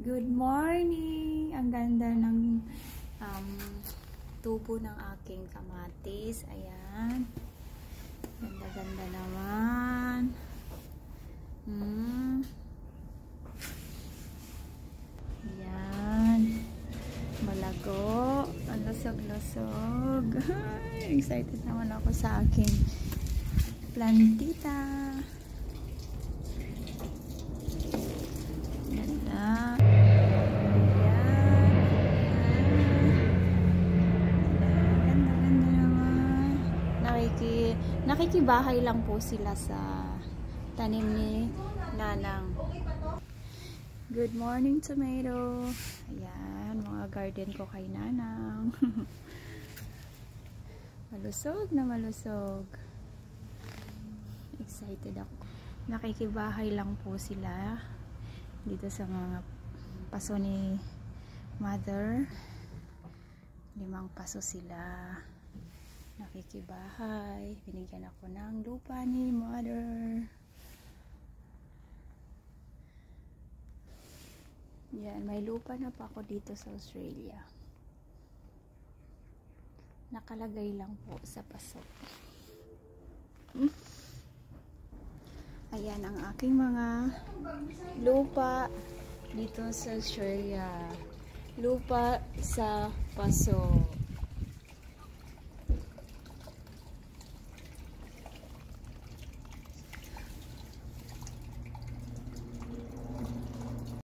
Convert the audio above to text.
Good morning! Ang ganda ng um, tubo ng aking kamatis. Ayan. Ganda-ganda naman. Hmm. Ayan. Malago. Ang lasog-lasog. Excited naman ako sa aking plantita. Nakikibahay lang po sila sa tanim ni Nanang. Good morning, tomato. Ayan, mga garden ko kay Nanang. malusog na malusog. Excited ako. Nakikibahay lang po sila dito sa mga paso ni mother limang paso sila nakikibahay. Binigyan ako ng lupa ni mother. Yan may lupa na pa ako dito sa Australia. Nakalagay lang po sa paso hmm? ayan ang aking mga lupa dito sa Australia. Lupa sa paso